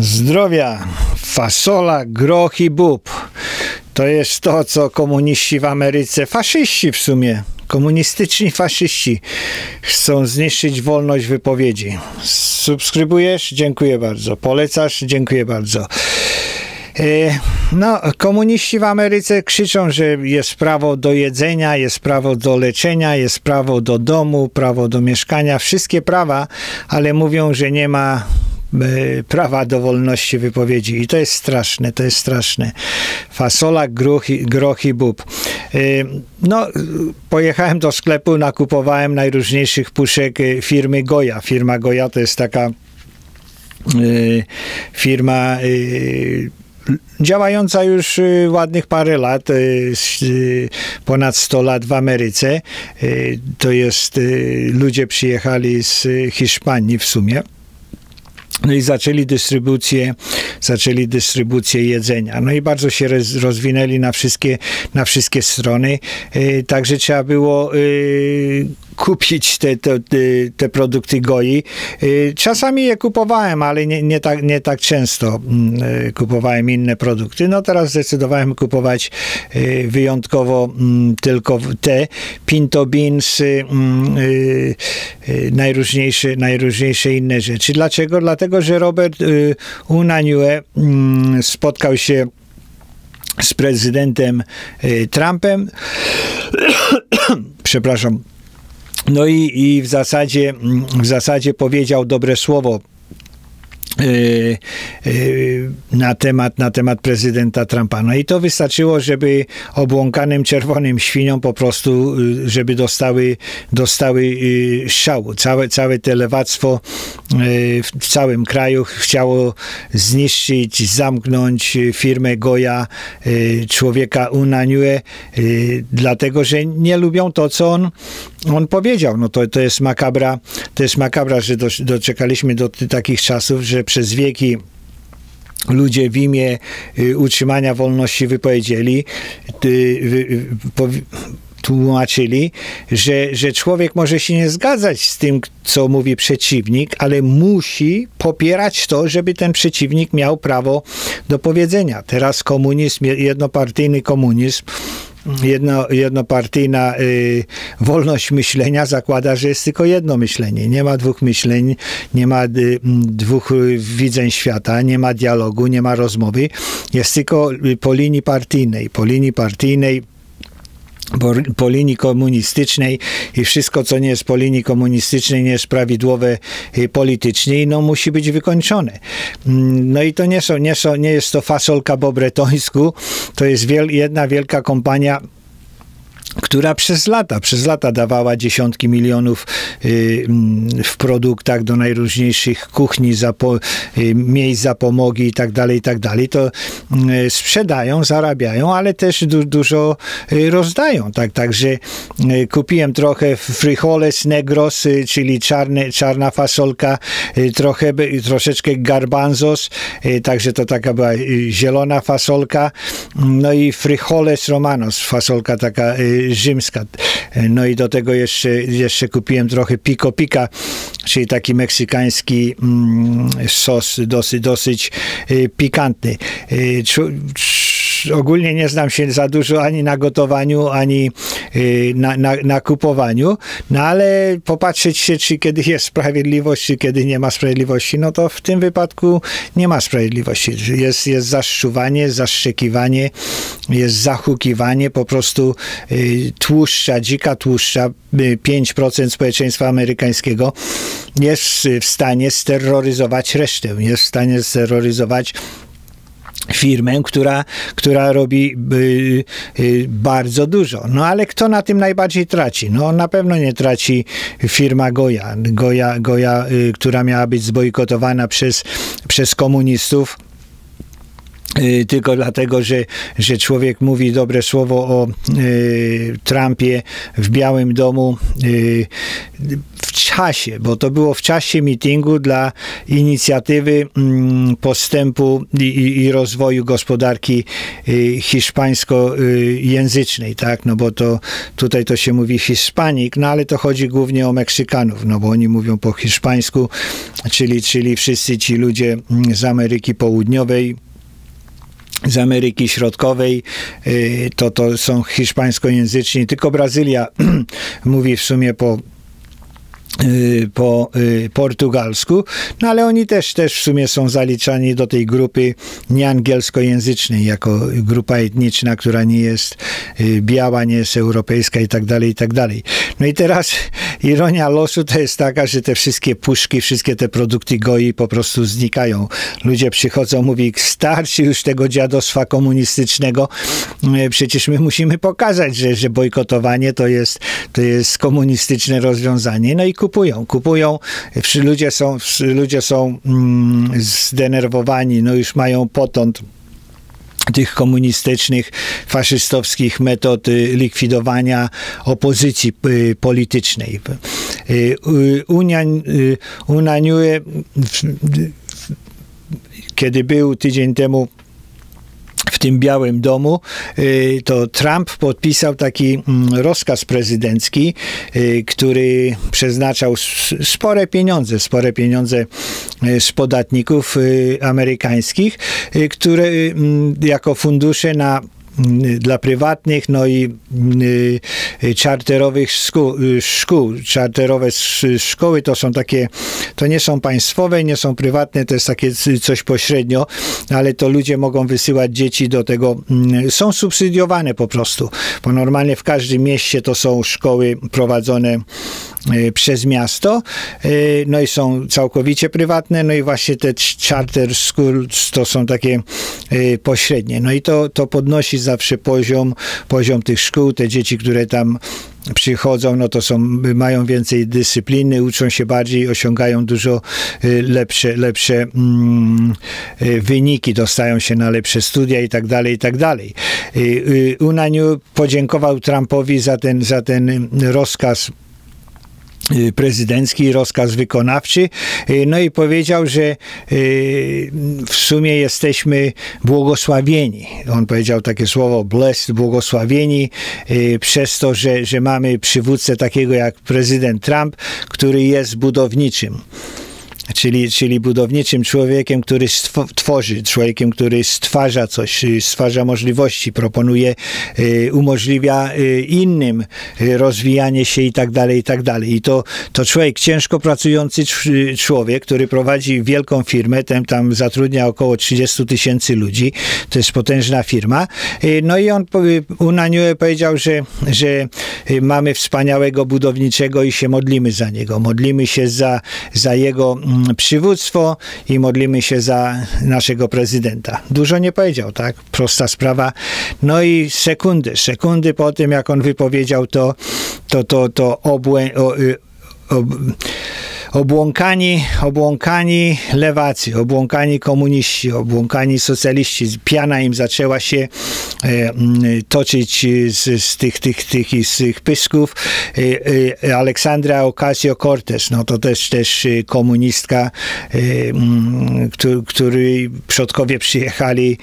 Zdrowia, fasola, groch i bób. To jest to, co komuniści w Ameryce, faszyści w sumie, komunistyczni faszyści chcą zniszczyć wolność wypowiedzi. Subskrybujesz? Dziękuję bardzo. Polecasz? Dziękuję bardzo. E, no, komuniści w Ameryce krzyczą, że jest prawo do jedzenia, jest prawo do leczenia, jest prawo do domu, prawo do mieszkania, wszystkie prawa, ale mówią, że nie ma prawa do wolności wypowiedzi. I to jest straszne, to jest straszne. Fasola, groch, i, groch i bób. E, no, pojechałem do sklepu, nakupowałem najróżniejszych puszek firmy Goja. Firma Goja to jest taka firma działająca już ładnych parę lat, ponad 100 lat w Ameryce. To jest, ludzie przyjechali z Hiszpanii w sumie. No i zaczęli dystrybucję, zaczęli dystrybucję jedzenia. No i bardzo się rozwinęli na wszystkie, na wszystkie strony. Także trzeba było kupić te, te, te produkty goi. Y, czasami je kupowałem, ale nie, nie, tak, nie tak często mm, y, kupowałem inne produkty. No teraz zdecydowałem kupować y, wyjątkowo mm, tylko te pinto beans, mm, najróżniejsze, najróżniejsze inne rzeczy. Dlaczego? Dlatego, że Robert Unaniue spotkał się z prezydentem Trumpem. Przepraszam no i, i w, zasadzie, w zasadzie powiedział dobre słowo Y, y, na temat, na temat prezydenta Trumpa. No i to wystarczyło, żeby obłąkanym czerwonym świniom po prostu, y, żeby dostały, dostały szału. Całe, całe te lewactwo w całym kraju chciało zniszczyć, zamknąć firmę Goja, człowieka Unaniue, dlatego, że nie lubią to, co on, on powiedział. No to, to jest makabra, to jest makabra, że do, doczekaliśmy do takich czasów, że przez wieki ludzie w imię y, utrzymania wolności wypowiedzieli, tłumaczyli, że, że człowiek może się nie zgadzać z tym, co mówi przeciwnik, ale musi popierać to, żeby ten przeciwnik miał prawo do powiedzenia. Teraz komunizm, jednopartyjny komunizm jedno, jednopartyjna y, wolność myślenia zakłada, że jest tylko jedno myślenie. Nie ma dwóch myśleń, nie ma y, dwóch widzeń świata, nie ma dialogu, nie ma rozmowy. Jest tylko y, po linii partyjnej. Po linii partyjnej po, po, linii komunistycznej i wszystko, co nie jest po linii komunistycznej, nie jest prawidłowe politycznie, no musi być wykończone. Mm, no i to nie, są, nie, są, nie jest to fasolka po bretońsku, to jest wiel, jedna wielka kompania która przez lata, przez lata dawała dziesiątki milionów y, mm, w produktach do najróżniejszych kuchni, zapo, y, miejsc zapomogi i tak dalej, i tak dalej, to y, sprzedają, zarabiają, ale też du, dużo rozdają, tak, także kupiłem trochę frijoles negros, czyli czarna fasolka, trochę, troszeczkę garbanzos, także to taka była zielona fasolka, no i frijoles romanos, fasolka taka rzymska. No i do tego jeszcze, jeszcze kupiłem trochę pico pica, czyli taki meksykański mm, sos dosyć, dosyć y, pikantny. Y, ogólnie nie znam się za dużo ani na gotowaniu, ani y, na, na, na kupowaniu, no ale popatrzeć się, czy kiedy jest sprawiedliwość, czy kiedy nie ma sprawiedliwości, no to w tym wypadku nie ma sprawiedliwości. Jest, jest zaszczuwanie, zaszczekiwanie, jest zahukiwanie, po prostu y, tłuszcza, dzika tłuszcza, 5% y, społeczeństwa amerykańskiego jest w stanie steroryzować resztę, jest w stanie steroryzować firmę, która, która robi y, y, bardzo dużo. No ale kto na tym najbardziej traci? No na pewno nie traci firma Goja. Goja, Goja y, która miała być zbojkotowana przez, przez komunistów Y, tylko dlatego, że, że człowiek mówi dobre słowo o y, Trumpie w Białym Domu. Y, w czasie, bo to było w czasie mitingu dla inicjatywy mm, postępu i, i rozwoju gospodarki y, hiszpańskojęzycznej, tak, no bo to tutaj to się mówi hiszpanik, no ale to chodzi głównie o Meksykanów, no bo oni mówią po hiszpańsku, czyli, czyli wszyscy ci ludzie mm, z Ameryki Południowej, z Ameryki Środkowej, y, to, to są hiszpańskojęzyczni, tylko Brazylia mówi w sumie po po y, portugalsku, no ale oni też, też w sumie są zaliczani do tej grupy nieangielskojęzycznej, jako grupa etniczna, która nie jest y, biała, nie jest europejska i tak dalej, i tak dalej. No i teraz ironia losu to jest taka, że te wszystkie puszki, wszystkie te produkty goi po prostu znikają. Ludzie przychodzą, mówi, starczy już tego dziadostwa komunistycznego, przecież my musimy pokazać, że, że bojkotowanie to jest, to jest komunistyczne rozwiązanie. No i kupują. Kupują, ludzie są, ludzie są mm, zdenerwowani, no już mają potąd tych komunistycznych, faszystowskich metod y, likwidowania opozycji y, politycznej. Y, Unia, Unaniue, kiedy był tydzień temu w tym Białym Domu, y, to Trump podpisał taki mm, rozkaz prezydencki, y, który przeznaczał spore pieniądze, spore pieniądze y, z podatników amerykańskich, które jako fundusze na dla prywatnych, no i y, czarterowych szkół, szkół. Czarterowe szkoły to są takie, to nie są państwowe, nie są prywatne, to jest takie coś pośrednio, ale to ludzie mogą wysyłać dzieci do tego, mm, są subsydiowane po prostu, bo normalnie w każdym mieście to są szkoły prowadzone y, przez miasto, y, no i są całkowicie prywatne, no i właśnie te charter schools to są takie pośrednie. No i to, to podnosi zawsze poziom, poziom tych szkół, te dzieci, które tam przychodzą, no to są, mają więcej dyscypliny, uczą się bardziej, osiągają dużo y, lepsze, lepsze mm, y, wyniki, dostają się na lepsze studia i tak dalej, i tak dalej. Y, Unaniu podziękował Trumpowi za ten, za ten rozkaz prezydencki rozkaz wykonawczy, y, no i powiedział, że y, w sumie jesteśmy błogosławieni. On powiedział takie słowo blessed, błogosławieni przez to, że, że mamy przywódcę takiego jak prezydent Trump, który jest budowniczym czyli, czyli budowniczym człowiekiem, który tworzy, człowiekiem, który stwarza coś, y, stwarza możliwości, proponuje, y, umożliwia y, innym rozwijanie się i tak dalej, i tak dalej. I to, to człowiek, ciężko pracujący człowiek, który prowadzi wielką firmę, ten tam zatrudnia około 30 tysięcy ludzi, to jest potężna firma. No i on, Unaniue powiedział, że, że mamy wspaniałego budowniczego i się modlimy za niego. Modlimy się za, za jego mm, przywództwo i modlimy się za naszego prezydenta. Dużo nie powiedział, tak? Prosta sprawa. No i sekundy, sekundy po tym, jak on wypowiedział to, to, to, to obłę, o, y, o, obłąkani, obłąkani lewacy, obłąkani komuniści, obłąkani socjaliści. Piana im zaczęła się e, mm, toczyć z, z, tych, tych, tych, z tych pysków. E, e, Aleksandra Ocasio-Cortez, no to też, też komunistka, e, mm, który, który przodkowie przyjechali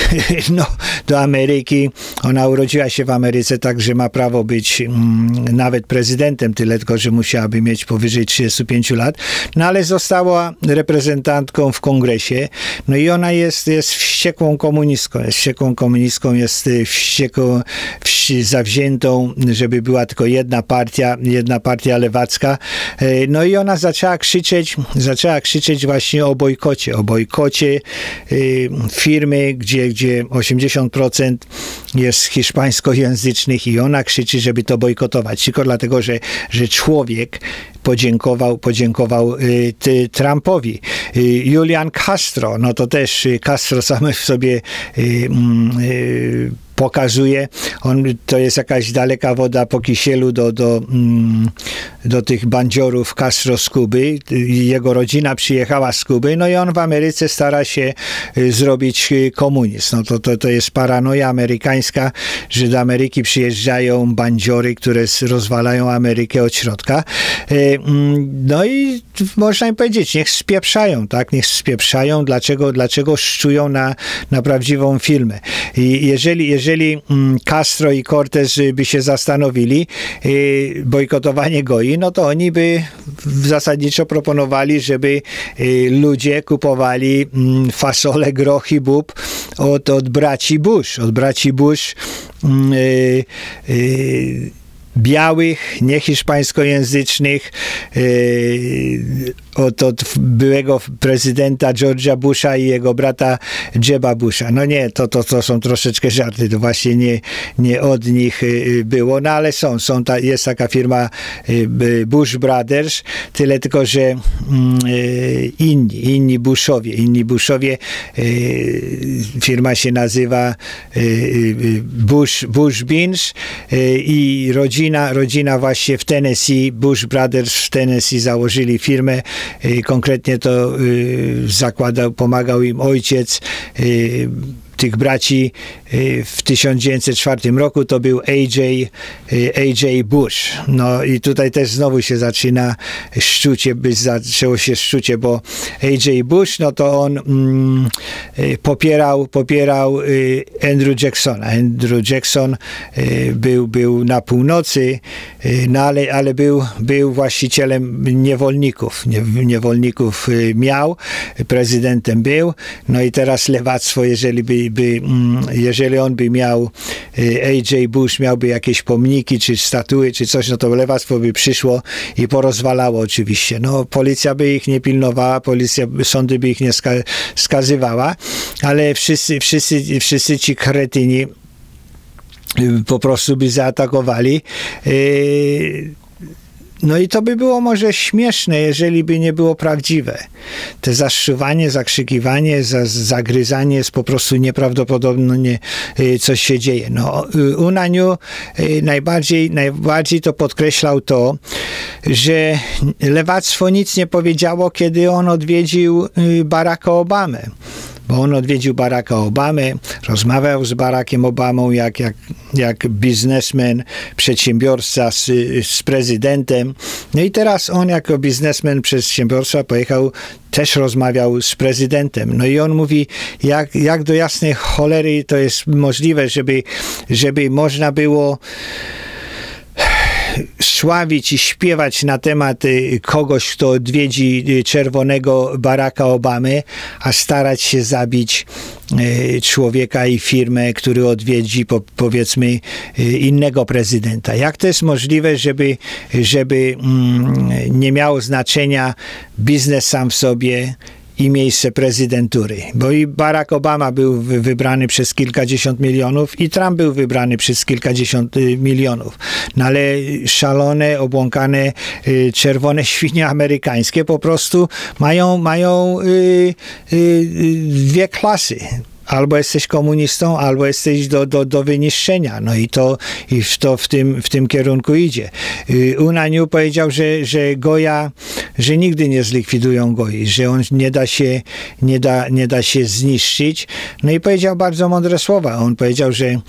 no, do Ameryki. Ona urodziła się w Ameryce, także ma prawo być mm, nawet prezydentem, tyle tylko, że musiałaby mieć powyżej 35 lat, no ale została reprezentantką w kongresie, no i ona jest, jest wściekłą komunistką, jest wściekłą komunistką, jest y, wściekłą, wści, zawziętą, żeby była tylko jedna partia, jedna partia lewacka, y, no i ona zaczęła krzyczeć, zaczęła krzyczeć właśnie o bojkocie, o bojkocie y, firmy, gdzie, gdzie 80% jest hiszpańskojęzycznych i ona krzyczy, żeby to bojkotować, tylko dlatego, że, że człowiek podziękował, podziękował y, Trumpowi. Y, Julian Castro, no to też y, Castro same w sobie mm, pokazuje, on, to jest jakaś daleka woda po kisielu do, do, mm, do tych bandziorów Castro z Kuby. Jego rodzina przyjechała z Kuby, no i on w Ameryce stara się y, zrobić y, komunizm. No to, to, to jest paranoja amerykańska, że do Ameryki przyjeżdżają bandziory, które rozwalają Amerykę od środka. Y, mm, no i można im powiedzieć, niech spieprzają, tak? Niech spieprzają, dlaczego, dlaczego szczują na, na prawdziwą filmę. I jeżeli, jeżeli mm, Castro i Cortez by się zastanowili, bojkotowanie goi, no to oni by zasadniczo proponowali, żeby ludzie kupowali mm, fasolę, grochy, bób od, od braci Bush. Od braci Bush yy, yy, białych, niehiszpańskojęzycznych, yy, od, od byłego prezydenta George'a Busha i jego brata Jeba Busha. No nie, to, to, to są troszeczkę żarty, to właśnie nie, nie od nich y, było, no ale są, są ta, jest taka firma y, Bush Brothers, tyle tylko, że mm, inni, inni Bushowie, inni Bushowie, firma się nazywa Bush, Bush Beans i rodzina, rodzina właśnie w Tennessee, Bush Brothers w Tennessee założyli firmę, Konkretnie to y, zakładał, pomagał im ojciec y, tych braci y, w 1904 roku to był AJ, y, AJ Bush. No i tutaj też znowu się zaczyna szczucie, by zaczęło się szczucie, bo AJ Bush, no to on mm, y, popierał, popierał Andrew Jacksona. Andrew Jackson był, był na północy, no ale, ale był, był właścicielem niewolników. Niewolników miał, prezydentem był, no i teraz lewactwo, jeżeli by by, mm, jeżeli on by miał, y, AJ Bush miałby jakieś pomniki, czy statuły, czy coś, no to lewactwo by przyszło i porozwalało oczywiście. No, policja by ich nie pilnowała, policja, sądy by ich nie skazywała, ale wszyscy, wszyscy, wszyscy ci kretyni y, po prostu by zaatakowali. Yy, no i to by było może śmieszne, jeżeli by nie było prawdziwe. Te zaszywanie, zakrzykiwanie, zagryzanie jest po prostu nieprawdopodobnie y, coś się dzieje. No, y, Unaniu y, najbardziej, najbardziej to podkreślał to, że lewactwo nic nie powiedziało, kiedy on odwiedził Baracka Obamę bo on odwiedził Baracka Obamy, rozmawiał z Barackiem Obamą jak, jak, jak biznesmen, przedsiębiorca z, z prezydentem. No i teraz on jako biznesmen, przedsiębiorca pojechał, też rozmawiał z prezydentem. No i on mówi, jak, jak do jasnej cholery to jest możliwe, żeby, żeby można było sławić i śpiewać na temat y, kogoś, kto odwiedzi y, czerwonego Baracka Obamy, a starać się zabić y, człowieka i firmę, który odwiedzi po, powiedzmy innego prezydenta. Jak to jest możliwe, żeby, żeby mm, nie miało znaczenia biznes sam w sobie, i miejsce prezydentury. Bo i Barack Obama był wybrany przez kilkadziesiąt milionów i Trump był wybrany przez kilkadziesiąt y, milionów. No ale szalone, obłąkane, y, czerwone świnie amerykańskie po prostu mają, mają y, dwie klasy albo jesteś komunistą, albo jesteś do, do, do wyniszczenia. No i to, i to w, tym, w tym kierunku idzie. Y, Unaniu powiedział, że, że Goja, że nigdy nie zlikwidują Goi, że on nie da się, nie da, nie da się zniszczyć. No i powiedział bardzo mądre słowa. On powiedział, że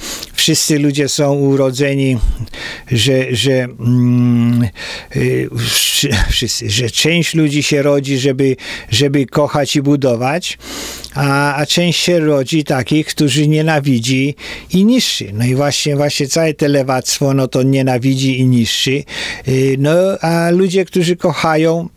wszyscy ludzie są urodzeni, że, że mm, y, wszyscy, że część ludzi się rodzi, żeby, żeby kochać i budować, a, a część się rodzi takich, którzy nienawidzi i niszczy. No i właśnie, właśnie całe te lewactwo, no to nienawidzi i niszczy. Y, no a ludzie, którzy kochają,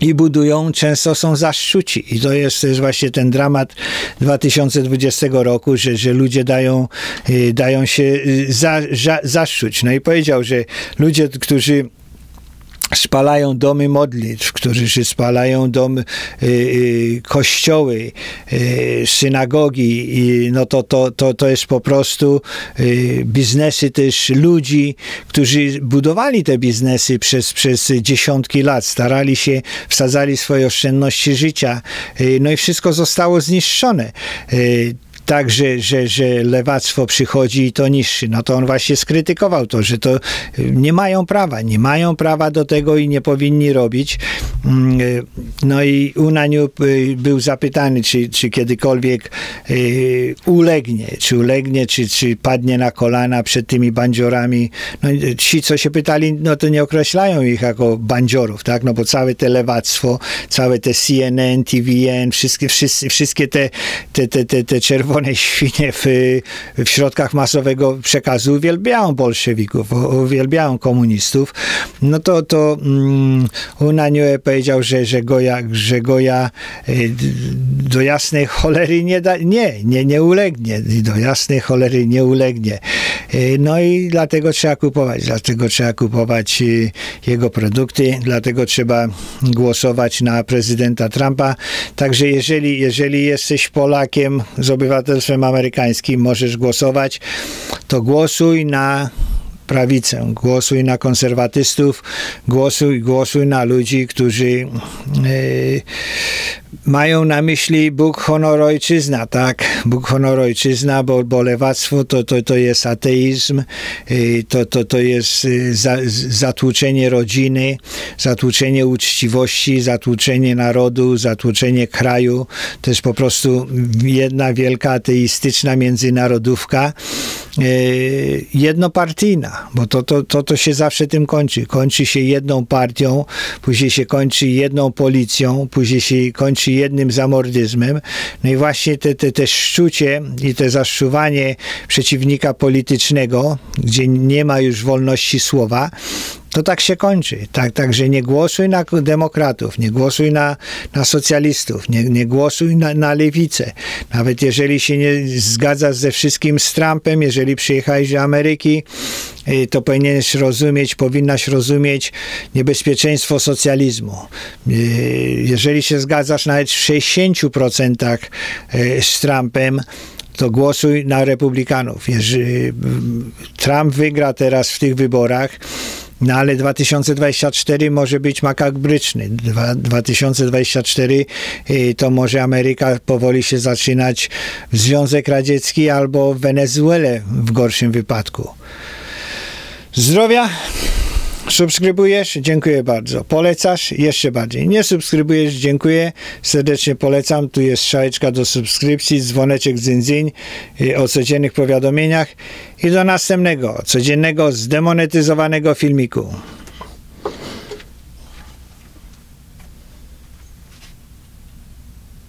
i budują, często są zaszczuci. I to jest też właśnie ten dramat 2020 roku, że, że ludzie dają, y, dają się y, za, za, zaszczuć. No i powiedział, że ludzie, którzy spalają domy modlitw, którzy spalają domy, y, kościoły, y, synagogi, no to, to, to, to jest po prostu y, biznesy też ludzi, którzy budowali te biznesy przez, przez dziesiątki lat, starali się, wsadzali swoje oszczędności życia, no i wszystko zostało zniszczone. Y, tak, że, że, że lewactwo przychodzi i to niszczy. No to on właśnie skrytykował to, że to nie mają prawa, nie mają prawa do tego i nie powinni robić. Mm, no i Unaniu był zapytany, czy, czy kiedykolwiek ulegnie, czy ulegnie, czy, czy padnie na kolana przed tymi bandziorami. No, ci, co się pytali, no to nie określają ich jako bandziorów, tak? No bo całe te lewactwo, całe te CNN, TVN, wszystkie, wszystkie, wszystkie te, te, te, te, te czerwone świnie w, w środkach masowego przekazu uwielbiają bolszewików, uwielbiają komunistów. No to, to um, powiedział, że, że Goja, że Goja y, do jasnej cholery nie da, nie, nie, nie ulegnie, do jasnej cholery nie ulegnie. Y, no i dlatego trzeba kupować, dlatego trzeba kupować y, jego produkty, dlatego trzeba głosować na prezydenta Trumpa. Także jeżeli, jeżeli jesteś Polakiem z obywatelstwem amerykańskim, możesz głosować, to głosuj na prawicę, głosuj na konserwatystów, głosuj, głosuj na ludzi, którzy e, mają na myśli Bóg, honor, ojczyzna, tak? Bóg, honor, ojczyzna, bo, bo lewactwo to, to, to jest ateizm, e, to, to, to jest e, za, zatłuczenie rodziny, zatłuczenie uczciwości, zatłuczenie narodu, zatłuczenie kraju. To jest po prostu jedna wielka ateistyczna międzynarodówka, jednopartyjna bo to, to, to, to się zawsze tym kończy. Kończy się jedną partią, później się kończy jedną policją, później się kończy jednym zamordyzmem. No i właśnie te, te, te szczucie i te zaszczuwanie przeciwnika politycznego, gdzie nie ma już wolności słowa, to tak się kończy. Tak, także nie głosuj na demokratów, nie głosuj na, na socjalistów, nie, nie głosuj na, na lewicę. Nawet jeżeli się nie zgadzasz ze wszystkim z Trumpem, jeżeli przyjechałeś do Ameryki, y, to powinieneś rozumieć, powinnaś rozumieć niebezpieczeństwo socjalizmu. Y, jeżeli się zgadzasz nawet w 60% y, z Trumpem, to głosuj na republikanów. Jeżeli Trump wygra teraz w tych wyborach, no ale 2024 może być makak bryczny. 2024 y, to może Ameryka powoli się zaczynać w Związek Radziecki albo w Wenezuelę w gorszym wypadku. Zdrowia! Subskrybujesz? Dziękuję bardzo. Polecasz? Jeszcze bardziej. Nie subskrybujesz? Dziękuję. Serdecznie polecam. Tu jest szałeczka do subskrypcji, dzwoneczek dzyndzyn y, o codziennych powiadomieniach i do następnego, codziennego, zdemonetyzowanego filmiku.